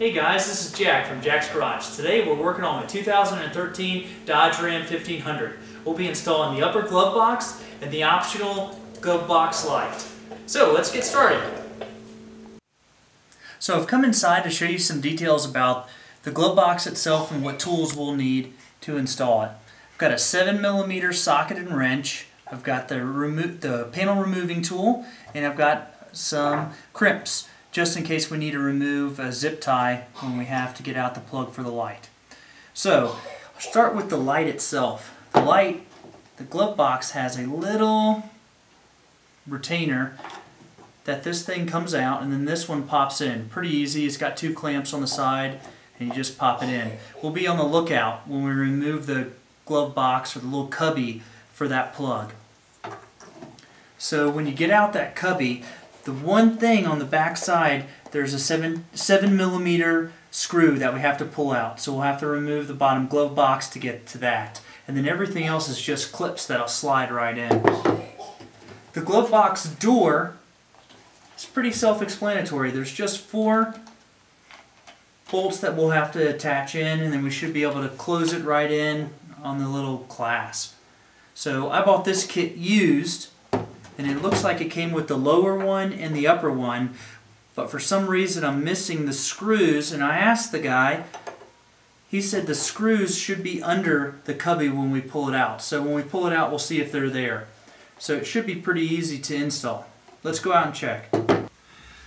Hey guys, this is Jack from Jack's Garage. Today we're working on my 2013 Dodge Ram 1500. We'll be installing the upper glove box and the optional glove box light. So let's get started. So I've come inside to show you some details about the glove box itself and what tools we'll need to install it. I've got a 7 millimeter socket and wrench. I've got the, the panel removing tool and I've got some crimps just in case we need to remove a zip tie when we have to get out the plug for the light. So, I'll start with the light itself. The light, the glove box has a little retainer that this thing comes out and then this one pops in. Pretty easy, it's got two clamps on the side and you just pop it in. We'll be on the lookout when we remove the glove box or the little cubby for that plug. So when you get out that cubby, the one thing on the back side, there's a seven, seven millimeter screw that we have to pull out. So we'll have to remove the bottom glove box to get to that. And then everything else is just clips that'll slide right in. The glove box door is pretty self-explanatory. There's just four bolts that we'll have to attach in and then we should be able to close it right in on the little clasp. So I bought this kit used and it looks like it came with the lower one and the upper one but for some reason I'm missing the screws and I asked the guy he said the screws should be under the cubby when we pull it out. So when we pull it out we'll see if they're there. So it should be pretty easy to install. Let's go out and check.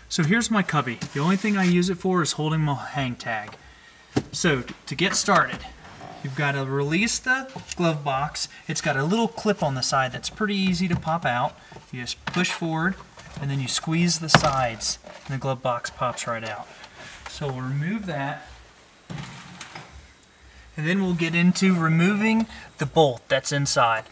So here's my cubby. The only thing I use it for is holding my hang tag. So to get started You've got to release the glove box. It's got a little clip on the side that's pretty easy to pop out. You just push forward and then you squeeze the sides and the glove box pops right out. So we'll remove that and then we'll get into removing the bolt that's inside.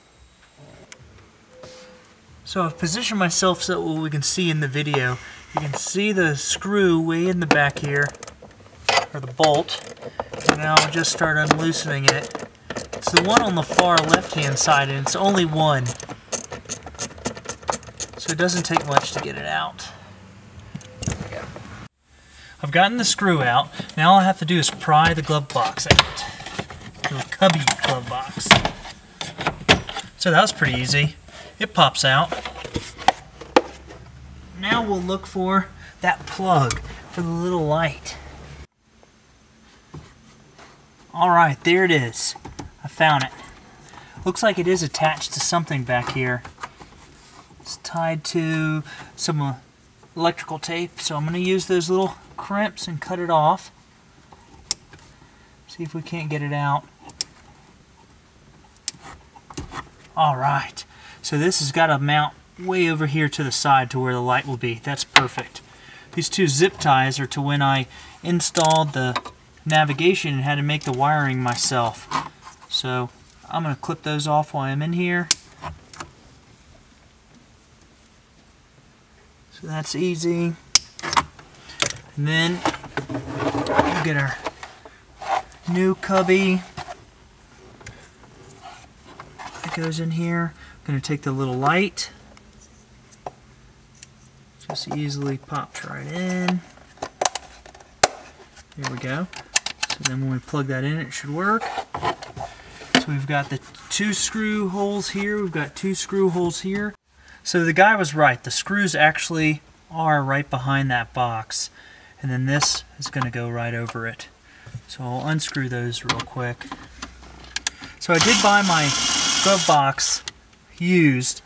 So I've positioned myself so we can see in the video. You can see the screw way in the back here, or the bolt, and now I'll just start unloosening it. It's the one on the far left hand side and it's only one. So it doesn't take much to get it out. I've gotten the screw out. Now all I have to do is pry the glove box out. The cubby glove box. So that was pretty easy. It pops out. Now we'll look for that plug for the little light. Alright, there it is. I found it. Looks like it is attached to something back here. It's tied to some uh, electrical tape, so I'm going to use those little crimps and cut it off. See if we can't get it out. Alright, so this has got to mount way over here to the side to where the light will be. That's perfect. These two zip ties are to when I installed the navigation and had to make the wiring myself. So I'm going to clip those off while I'm in here. So that's easy. And then we'll get our new cubby that goes in here. I'm going to take the little light. Just easily pops right in. There we go. So then when we plug that in, it should work. So we've got the two screw holes here. We've got two screw holes here. So the guy was right. The screws actually are right behind that box. And then this is going to go right over it. So I'll unscrew those real quick. So I did buy my glove box used.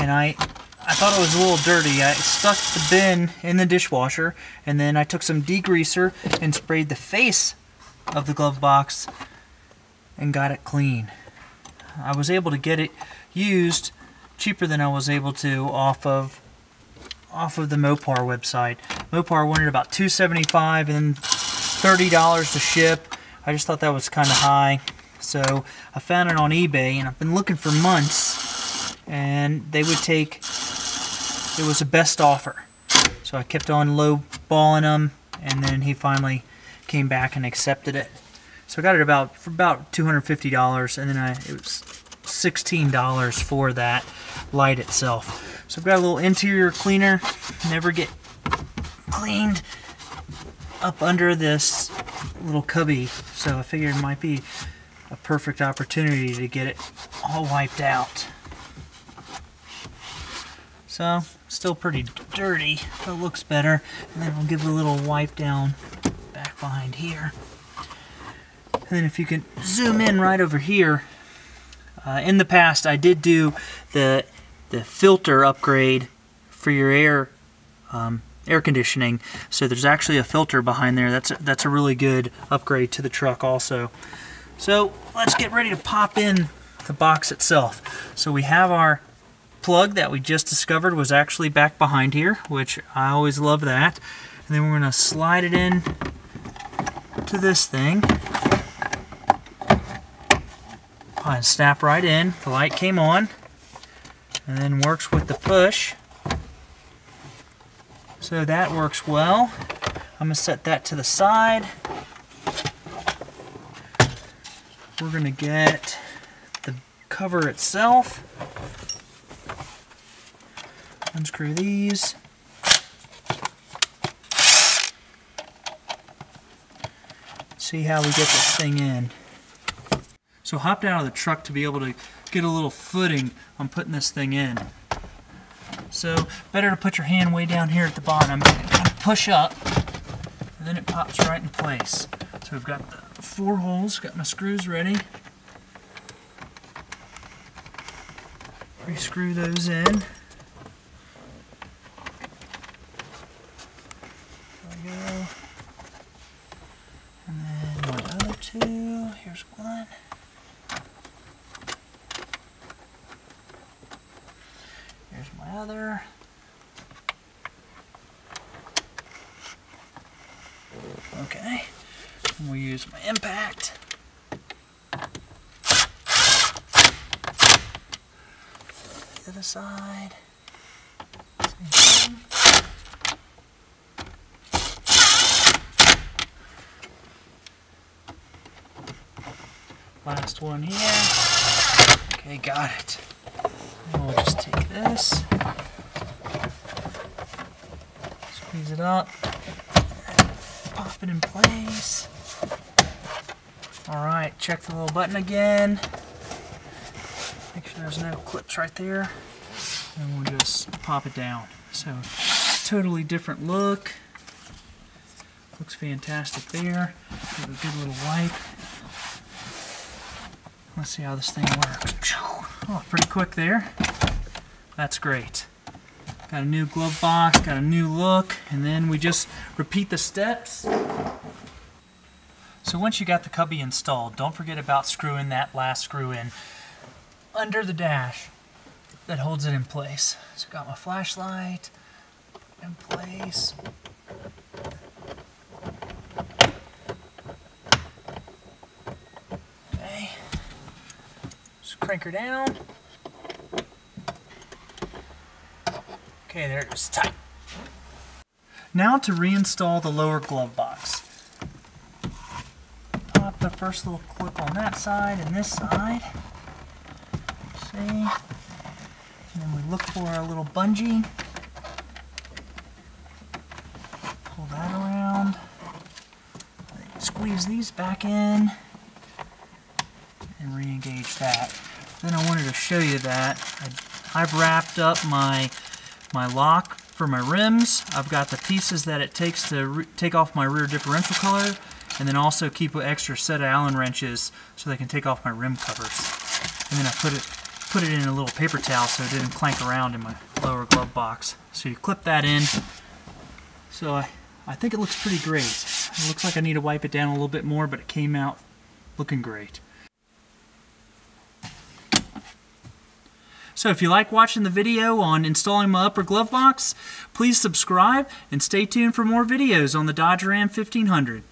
And I I thought it was a little dirty. I stuck the bin in the dishwasher and then I took some degreaser and sprayed the face of the glove box and got it clean. I was able to get it used cheaper than I was able to off of off of the Mopar website. Mopar wanted about 275 and $30 to ship. I just thought that was kind of high. So I found it on eBay and I've been looking for months and they would take it was a best offer. So I kept on low balling them, and then he finally came back and accepted it. So I got it about for about $250, and then I it was $16 for that light itself. So I've got a little interior cleaner, never get cleaned. up under this little cubby, so I figured it might be a perfect opportunity to get it all wiped out. So, still pretty dirty, but looks better. And then we'll give it a little wipe down here. And then if you can zoom in right over here, uh, in the past I did do the the filter upgrade for your air um, air conditioning. So there's actually a filter behind there. That's a, that's a really good upgrade to the truck also. So let's get ready to pop in the box itself. So we have our plug that we just discovered was actually back behind here, which I always love that. And then we're to slide it in to this thing. And snap right in. The light came on. And then works with the push. So that works well. I'm going to set that to the side. We're going to get the cover itself. Unscrew these. See how we get this thing in. So hopped out of the truck to be able to get a little footing on putting this thing in. So better to put your hand way down here at the bottom and push up and then it pops right in place. So we've got the four holes, got my screws ready. Re-screw those in. two. Here's one. Here's my other. Okay. We'll use my impact. The other side. Last one here. Okay, got it. We'll just take this, squeeze it up, pop it in place. Alright, check the little button again. Make sure there's no clips right there. And we'll just pop it down. So, totally different look. Looks fantastic there. Give a good little wipe. Let's see how this thing works. Oh, pretty quick there. That's great. Got a new glove box, got a new look, and then we just repeat the steps. So once you got the cubby installed, don't forget about screwing that last screw in under the dash that holds it in place. So got my flashlight in place. Crank her down. Okay, there it goes, tight. Now to reinstall the lower glove box. Pop the first little clip on that side and this side. See? And then we look for our little bungee. Pull that around. Squeeze these back in re-engage that. Then I wanted to show you that. I, have wrapped up my, my lock for my rims. I've got the pieces that it takes to take off my rear differential color and then also keep an extra set of Allen wrenches so they can take off my rim covers. And then I put it put it in a little paper towel so it didn't clank around in my lower glove box. So you clip that in. So I, I think it looks pretty great. It looks like I need to wipe it down a little bit more, but it came out looking great. So if you like watching the video on installing my upper glove box, please subscribe and stay tuned for more videos on the Dodge Ram 1500.